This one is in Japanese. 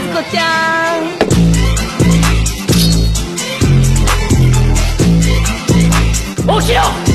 子ちゃん。起きろ！